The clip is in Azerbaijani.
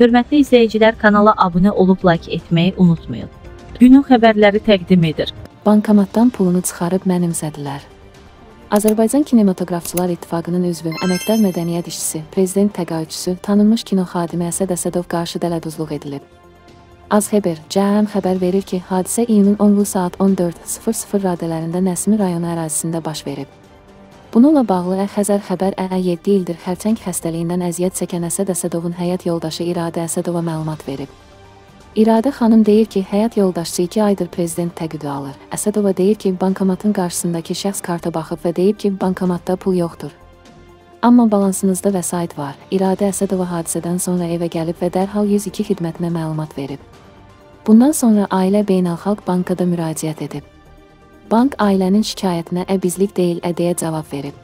Hörmətli izləyicilər, kanala abunə olub like etməyi unutmayın. Günün xəbərləri təqdim edir. Bankomatdan pulunu çıxarıb mənimsədilər. Azərbaycan Kinematoqrafçılar İttifaqının üzvü, əməkdar mədəniyyət işçisi, prezident təqaüdçüsü, tanınmış kino xadimi Əsəd Əsədov qarşı dələduzluq edilib. Azxəbər, CHM xəbər verir ki, hadisə iyunun 10-u saat 14:00 radələrində Nəsimi rayonu ərazisində baş verib. Bununla bağlı Xəzər xəbər ə 7 ildir xərçəng xəstəliyindən əziyyət çəkən Əsəd Əsədovun həyat yoldaşı İradə Əsədova məlumat verib. İradə xanım deyir ki, həyat yoldaşısı 2 aydır prezident təqüdü alır. Əsədova deyir ki, bankomatın qarşısındakı şəxs karta baxıb və deyib ki, bankomatda pul yoxdur. Amma balansınızda vəsait var. İradə Əsədova hadisədən sonra evə gəlib və dərhal 102 xidmətinə məlumat verib. Bundan sonra ailə Beynəlxalq Bankada müraciət edib. Bank ailənin şikayətinə əbizlik deyil, ə deyə cavab verib.